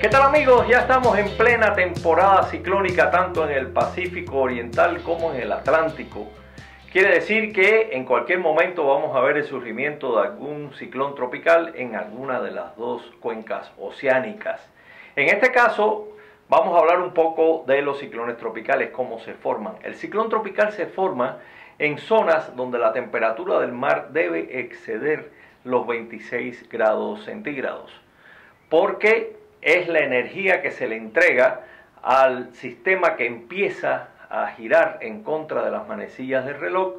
¿Qué tal amigos? Ya estamos en plena temporada ciclónica tanto en el Pacífico Oriental como en el Atlántico. Quiere decir que en cualquier momento vamos a ver el surgimiento de algún ciclón tropical en alguna de las dos cuencas oceánicas. En este caso vamos a hablar un poco de los ciclones tropicales, cómo se forman. El ciclón tropical se forma en zonas donde la temperatura del mar debe exceder los 26 grados centígrados, porque es la energía que se le entrega al sistema que empieza a girar en contra de las manecillas del reloj,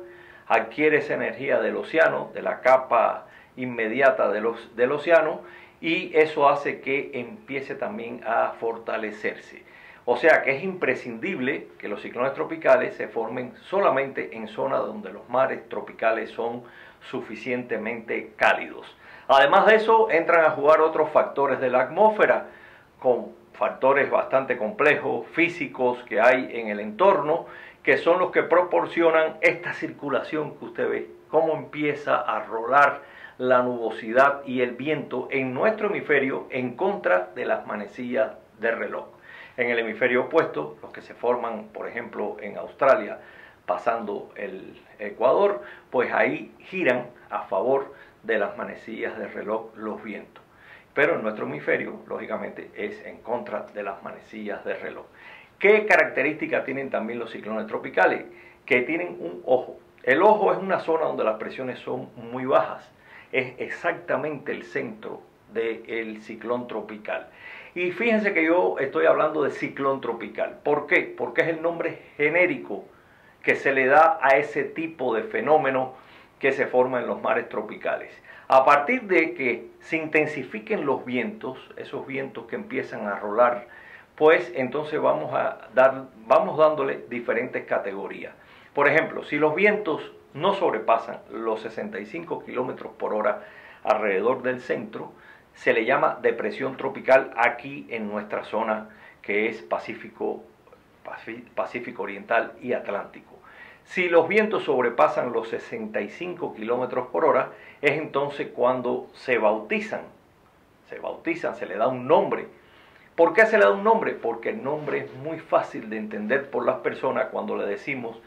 adquiere esa energía del océano, de la capa inmediata de los, del océano, y eso hace que empiece también a fortalecerse. O sea que es imprescindible que los ciclones tropicales se formen solamente en zonas donde los mares tropicales son suficientemente cálidos. Además de eso, entran a jugar otros factores de la atmósfera, con factores bastante complejos, físicos que hay en el entorno, que son los que proporcionan esta circulación que usted ve, cómo empieza a rolar la nubosidad y el viento en nuestro hemisferio en contra de las manecillas de reloj. En el hemisferio opuesto, los que se forman, por ejemplo, en Australia, pasando el Ecuador, pues ahí giran a favor de las manecillas de reloj los vientos pero en nuestro hemisferio, lógicamente, es en contra de las manecillas de reloj. ¿Qué características tienen también los ciclones tropicales? Que tienen un ojo. El ojo es una zona donde las presiones son muy bajas. Es exactamente el centro del ciclón tropical. Y fíjense que yo estoy hablando de ciclón tropical. ¿Por qué? Porque es el nombre genérico que se le da a ese tipo de fenómeno que se forma en los mares tropicales. A partir de que se intensifiquen los vientos, esos vientos que empiezan a rolar, pues entonces vamos a dar, vamos dándole diferentes categorías. Por ejemplo, si los vientos no sobrepasan los 65 kilómetros por hora alrededor del centro, se le llama depresión tropical aquí en nuestra zona que es Pacífico, Pacífico Oriental y Atlántico. Si los vientos sobrepasan los 65 kilómetros por hora, es entonces cuando se bautizan. Se bautizan, se le da un nombre. ¿Por qué se le da un nombre? Porque el nombre es muy fácil de entender por las personas cuando le decimos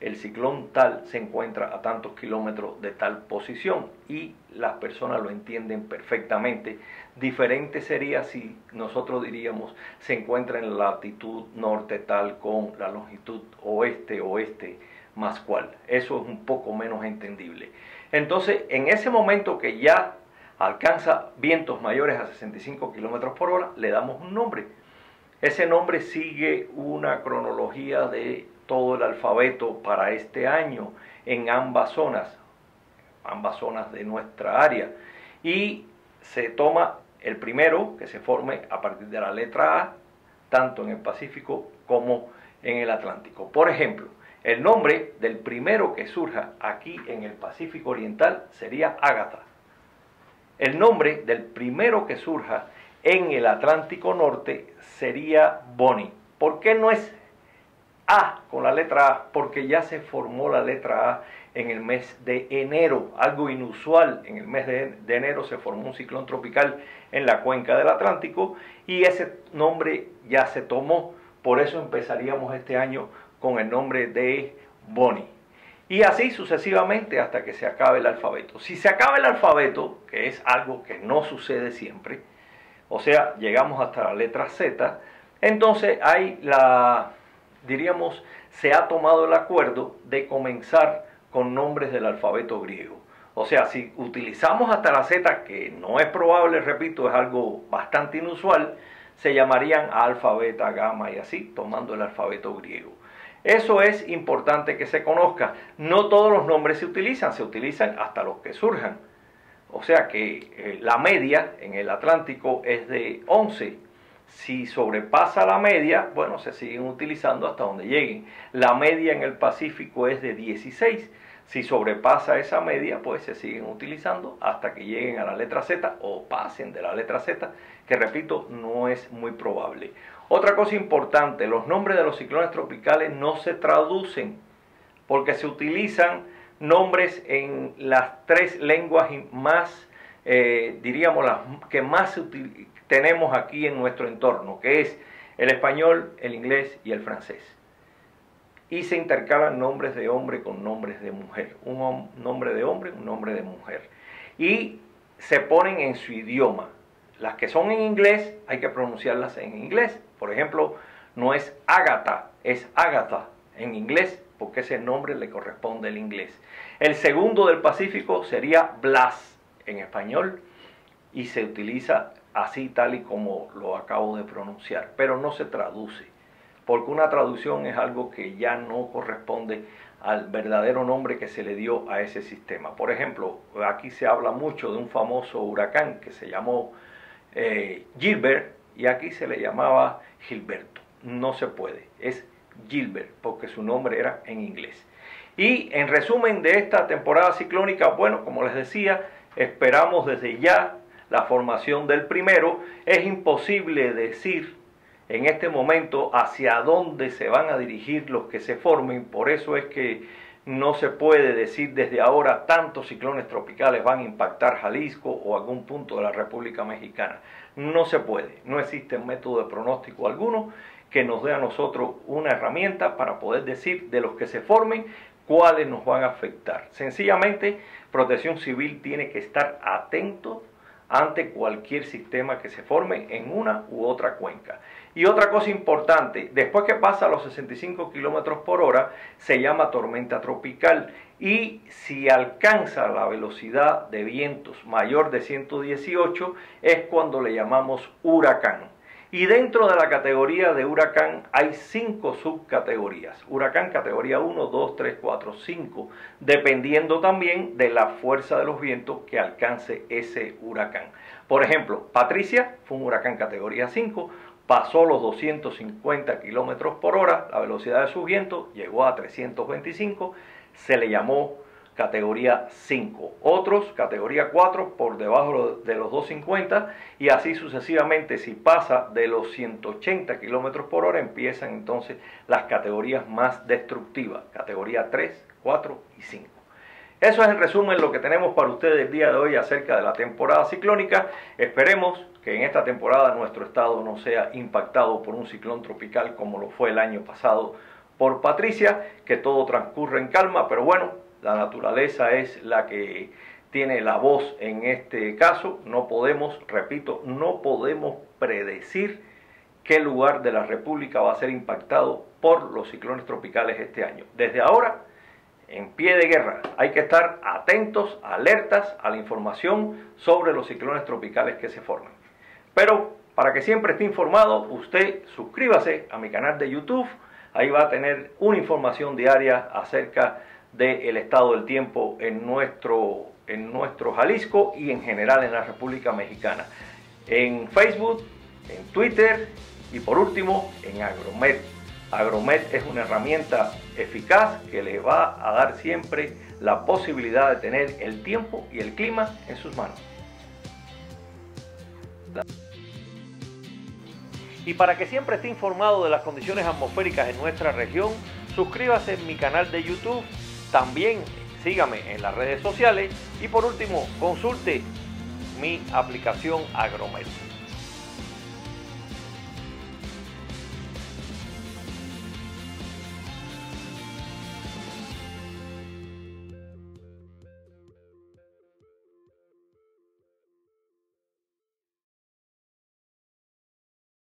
el ciclón tal se encuentra a tantos kilómetros de tal posición y las personas lo entienden perfectamente. Diferente sería si nosotros diríamos se encuentra en la latitud norte tal con la longitud oeste-oeste más cual. Eso es un poco menos entendible. Entonces, en ese momento que ya alcanza vientos mayores a 65 kilómetros por hora, le damos un nombre. Ese nombre sigue una cronología de todo el alfabeto para este año en ambas zonas, ambas zonas de nuestra área. Y se toma el primero que se forme a partir de la letra A, tanto en el Pacífico como en el Atlántico. Por ejemplo, el nombre del primero que surja aquí en el Pacífico Oriental sería Ágata. El nombre del primero que surja en el Atlántico Norte sería Bonnie. ¿Por qué no es A con la letra A? Porque ya se formó la letra A en el mes de enero, algo inusual. En el mes de, enero se formó un ciclón tropical en la cuenca del Atlántico y ese nombre ya se tomó. Por eso empezaríamos este año con el nombre de Bonnie. Y así sucesivamente hasta que se acabe el alfabeto. Si se acaba el alfabeto, que es algo que no sucede siempre, o sea, llegamos hasta la letra Z, entonces hay la, diríamos, se ha tomado el acuerdo de comenzar con nombres del alfabeto griego. O sea, si utilizamos hasta la Z, que no es probable, repito, es algo bastante inusual, se llamarían alfa, beta, gamma y así, tomando el alfabeto griego. Eso es importante que se conozca. No todos los nombres se utilizan, se utilizan hasta los que surjan. O sea que eh, la media en el Atlántico es de 11. Si sobrepasa la media, bueno, se siguen utilizando hasta donde lleguen. La media en el Pacífico es de 16. Si sobrepasa esa media, pues se siguen utilizando hasta que lleguen a la letra Z o pasen de la letra Z, que repito, no es muy probable. Otra cosa importante, los nombres de los ciclones tropicales no se traducen porque se utilizan nombres en las tres lenguas más eh, diríamos, las que más tenemos aquí en nuestro entorno, que es el español, el inglés y el francés. Y se intercalan nombres de hombre con nombres de mujer. Un nombre de hombre, un nombre de mujer. Y se ponen en su idioma. Las que son en inglés hay que pronunciarlas en inglés. Por ejemplo, no es Ágata, es Ágata en inglés, porque ese nombre le corresponde al inglés. El segundo del Pacífico sería Blas en español y se utiliza así tal y como lo acabo de pronunciar, pero no se traduce, porque una traducción es algo que ya no corresponde al verdadero nombre que se le dio a ese sistema. Por ejemplo, aquí se habla mucho de un famoso huracán que se llamó eh, Gilbert y aquí se le llamaba Gilberto. No se puede, es Gilbert porque su nombre era en inglés. Y en resumen de esta temporada ciclónica, bueno, como les decía, esperamos desde ya la formación del primero. Es imposible decir en este momento hacia dónde se van a dirigir los que se formen, por eso es que no se puede decir desde ahora tantos ciclones tropicales van a impactar Jalisco o algún punto de la República Mexicana. No se puede, no existe método de pronóstico alguno que nos dé a nosotros una herramienta para poder decir de los que se formen cuáles nos van a afectar. Sencillamente, Protección Civil tiene que estar atento ante cualquier sistema que se forme en una u otra cuenca. Y otra cosa importante, después que pasa a los 65 kilómetros por hora, se llama tormenta tropical. Y si alcanza la velocidad de vientos mayor de 118, es cuando le llamamos huracán. Y dentro de la categoría de huracán hay cinco subcategorías. Huracán categoría 1, 2, 3, 4, 5, dependiendo también de la fuerza de los vientos que alcance ese huracán. Por ejemplo, Patricia fue un huracán categoría 5, pasó los 250 kilómetros por hora, la velocidad de su viento llegó a 325, se le llamó categoría 5. Otros, categoría 4, por debajo de los 250 y así sucesivamente. Si pasa de los 180 kilómetros por hora, empiezan entonces las categorías más destructivas, categoría 3, 4 y 5. Eso es en resumen lo que tenemos para ustedes el día de hoy acerca de la temporada ciclónica. Esperemos que en esta temporada nuestro estado no sea impactado por un ciclón tropical como lo fue el año pasado por Patricia, que todo transcurre en calma, pero bueno, la naturaleza es la que tiene la voz en este caso. No podemos, repito, no podemos predecir qué lugar de la República va a ser impactado por los ciclones tropicales este año. Desde ahora, en pie de guerra, hay que estar atentos, alertas a la información sobre los ciclones tropicales que se forman. Pero para que siempre esté informado, usted suscríbase a mi canal de YouTube. Ahí va a tener una información diaria acerca del estado del tiempo en nuestro, en nuestro Jalisco y en general en la República Mexicana. En Facebook, en Twitter y por último en Agromet. Agromet es una herramienta eficaz que le va a dar siempre la posibilidad de tener el tiempo y el clima en sus manos. Y para que siempre esté informado de las condiciones atmosféricas en nuestra región, suscríbase en mi canal de YouTube también sígame en las redes sociales y por último consulte mi aplicación Agromet.